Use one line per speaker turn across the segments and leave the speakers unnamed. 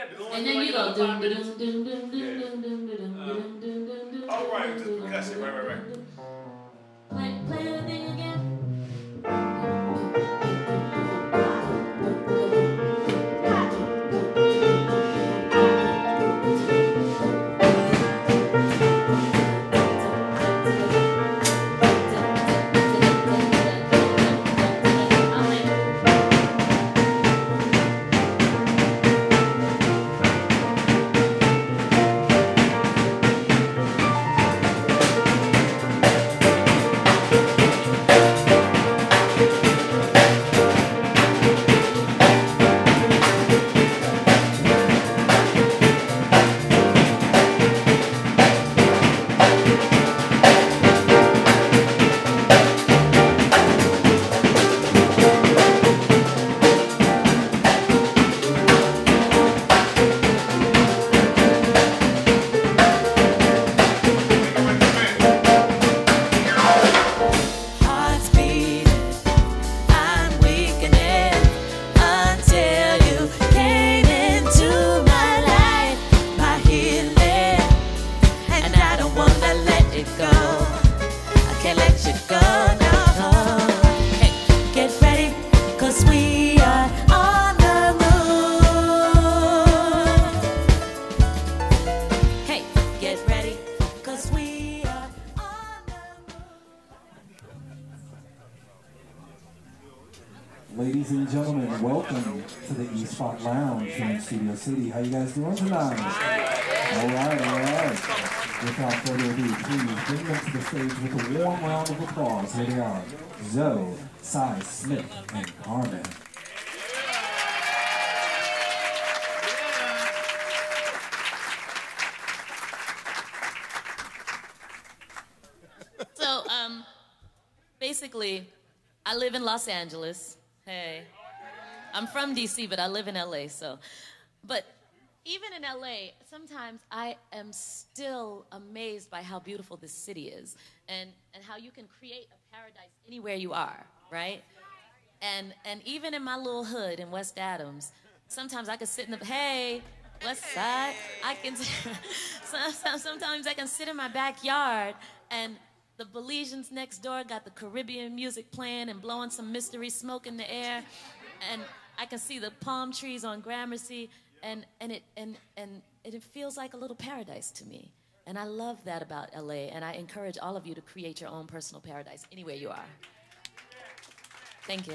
kept going.
And
for
then
like
you go
another
dum
five
dum
minutes.
dum dum dum
Yeah.
dum dum dum dum dum dum dum.
Oh, right, just percussion. Right, right, right.
Ladies and gentlemen, welcome to the East Spot Lounge here in Studio City. How you guys doing tonight? All right, all right. Without further ado, please bring them to the stage with a warm round of applause. Here they are, Zoe, Sy Smith, and Carmen.
So, um, basically, I live in Los Angeles. Hey, I'm from DC, but I live in LA. So, but even in LA, sometimes I am still amazed by how beautiful this city is, and and how you can create a paradise anywhere you are, right? And and even in my little hood in West Adams, sometimes I can sit in the hey. West Side, I can. some- some- sometimes I can sit in my backyard and the Belizeans next door got the Caribbean music playing and blowing some mystery smoke in the air, and I can see the palm trees on Gramercy, and and it and and it feels like a little paradise to me. And I love that about LA, and I encourage all of you to create your own personal paradise anywhere you are. Thank you.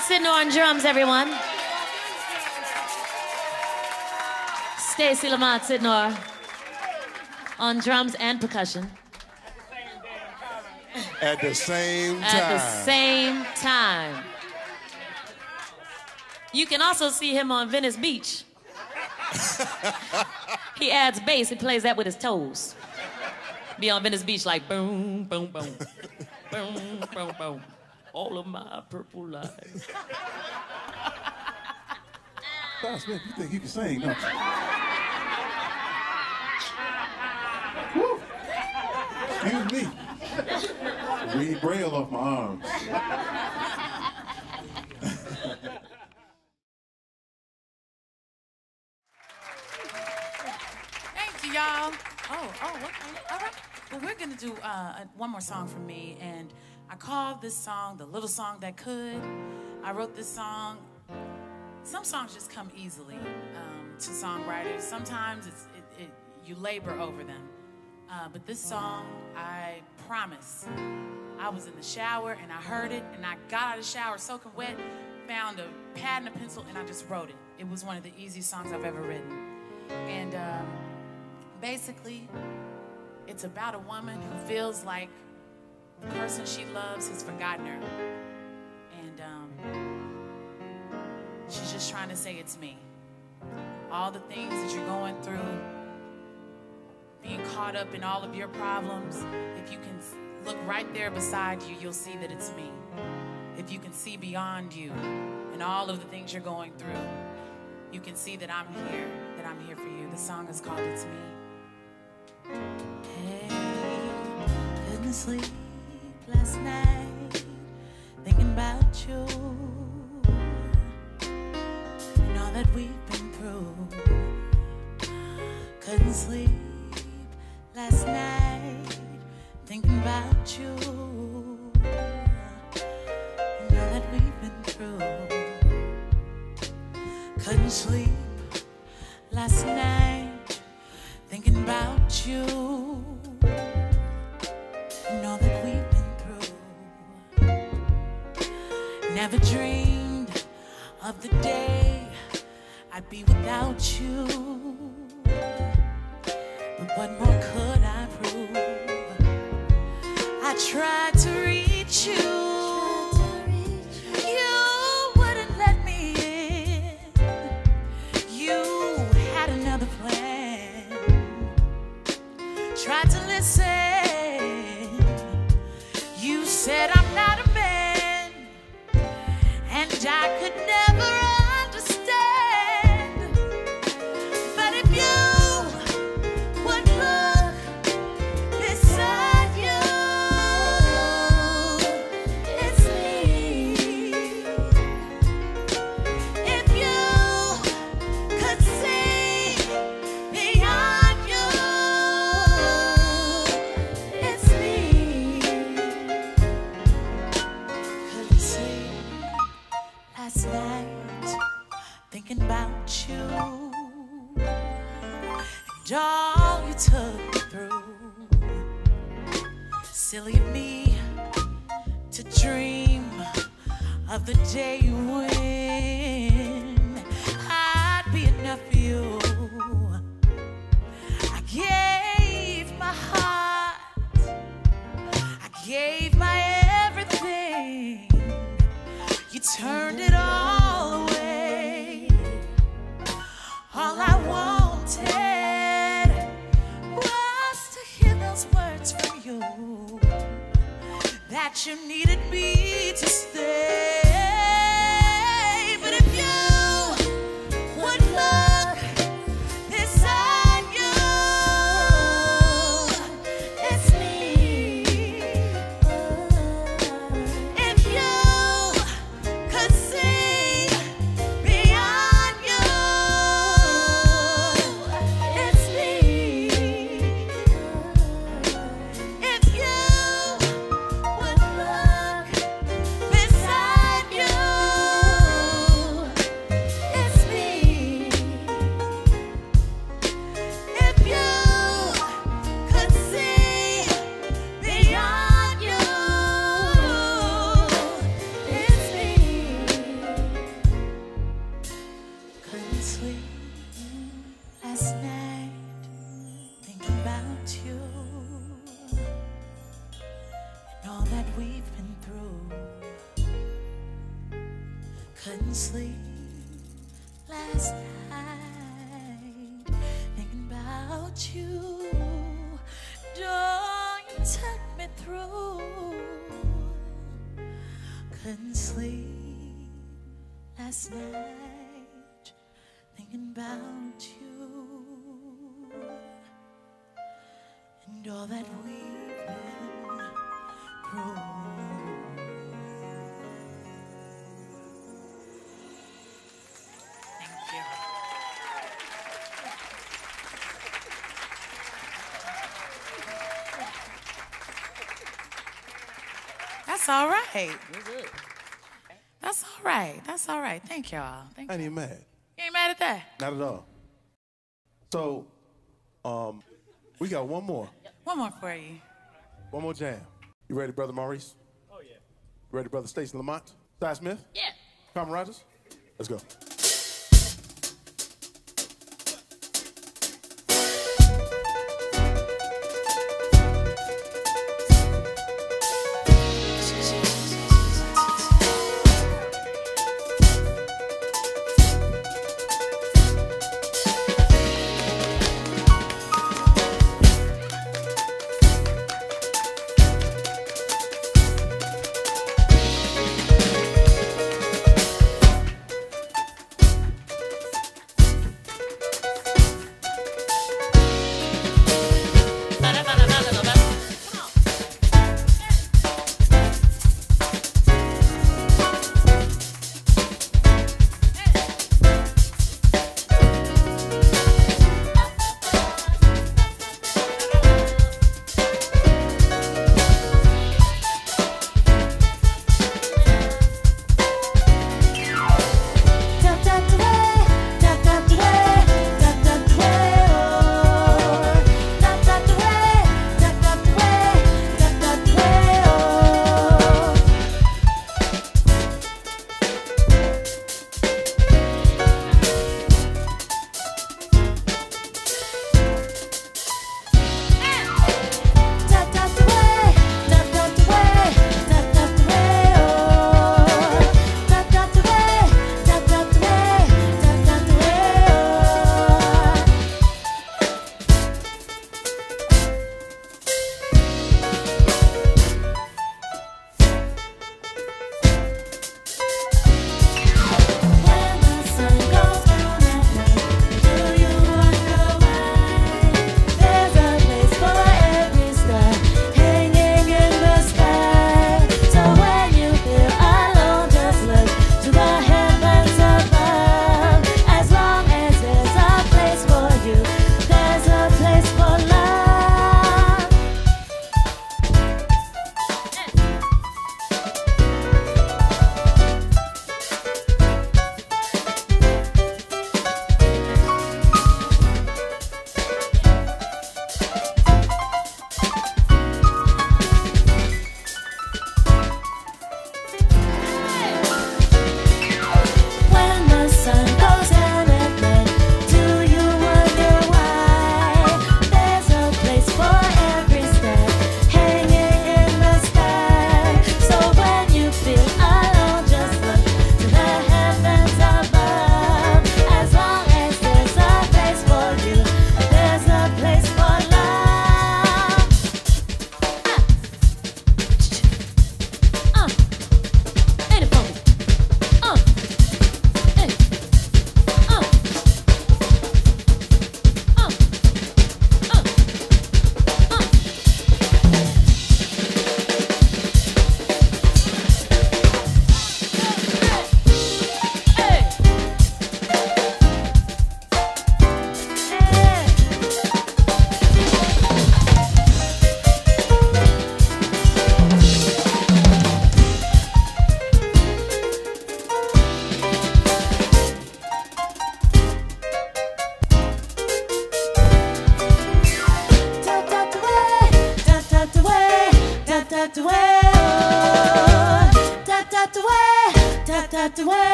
Sidnor on drums, everyone. Stacy Lamont Sidnor on drums and percussion
At the same time.
at the same time. You can also see him on Venice Beach. he adds bass, he plays that with his toes. Be on Venice Beach like boom, boom, boom, boom, boom, boom. All of my purple lights.
Don Smith, you think you can sing, don't you? Woo. Excuse me. Read Braille off my arms.
Thank you, y'all. Oh, oh, okay. All right. Well, we're going to do uh, one more song from me. And I called this song The Little Song That Could. I wrote this song. Some songs just come easily um, to songwriters. Sometimes it's, it, it, you labor over them. Uh, but this song, I promise, I was in the shower and I heard it, and I got out of the shower soaking wet, found a pad and a pencil, and I just wrote it. It was one of the easiest songs I've ever written. And um, basically, it's about a woman who feels like the person she loves has forgotten her. And um, she's just trying to say, It's me. All the things that you're going through, being caught up in all of your problems, if you can look right there beside you, you'll see that it's me. If you can see beyond you and all of the things you're going through, you can see that I'm here, that I'm here for you. The song is called It's Me.
Hey, couldn't sleep last night thinking about you and all that we've been through. Couldn't sleep what more could I prove? I tried you needed Couldn't sleep last night thinking about you and all that we've been through. Thank you.
That's all right. That's all right. That's all right. Thank y'all. Thank
I ain't even mad.
You ain't mad at that?
Not at all. So, um, we got one more.
One more for you.
One more jam. You ready, brother Maurice? Oh yeah. You Ready, brother Stacey Lamont? Ty Smith?
Yeah.
Carmen Rodgers? Let's go.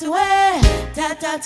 Way, da da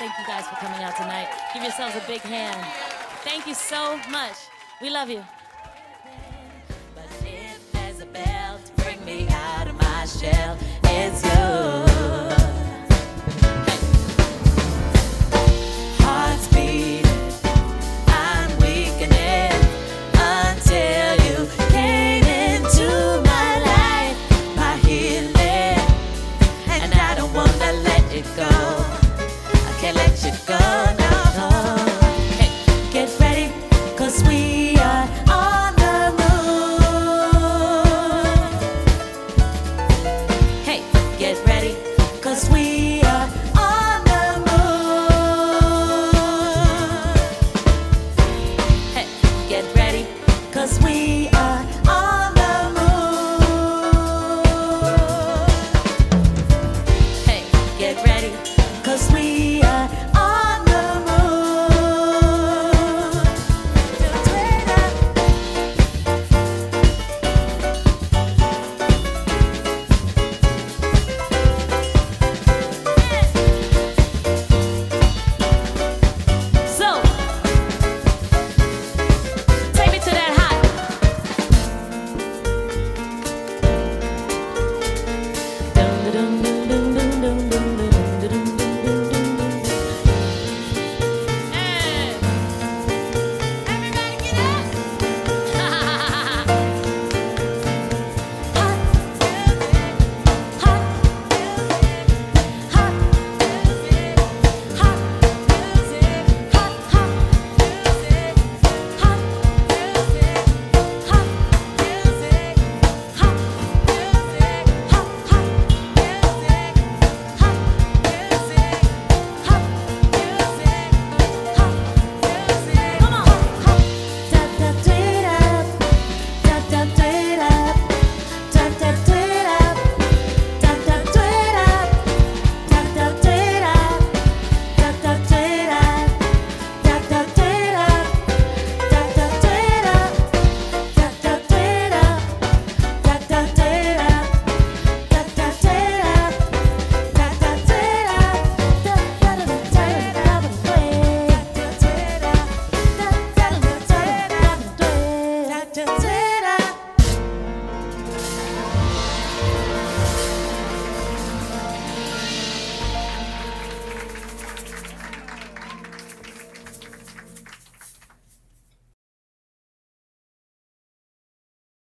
Thank you guys for coming out tonight. Give yourselves a big hand. Thank you so much. We love you.
But if there's a bring me out of my shell. It's you.